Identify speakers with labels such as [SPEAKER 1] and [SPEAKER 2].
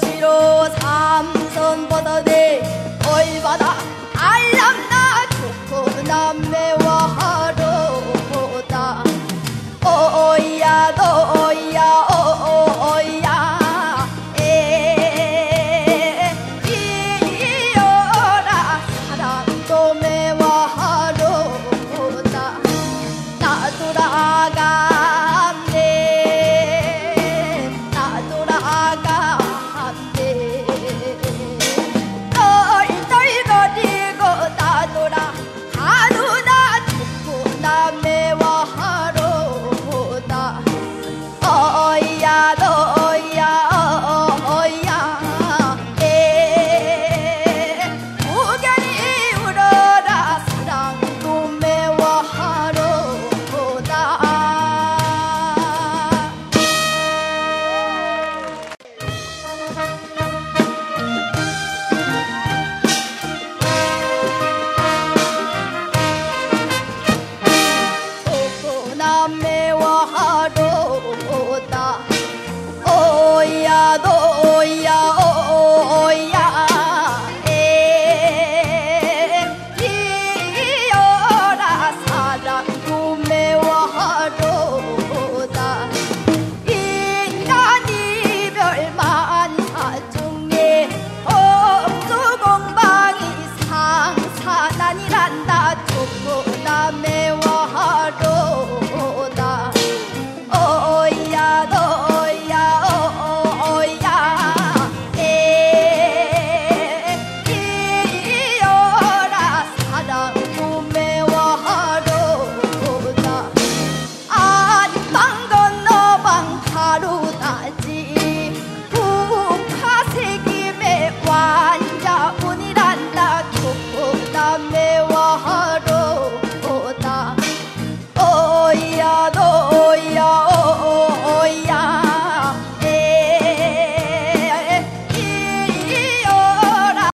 [SPEAKER 1] 정치로 삼선 벗어내 얼마나 알람나 좋고 남매와 pasado.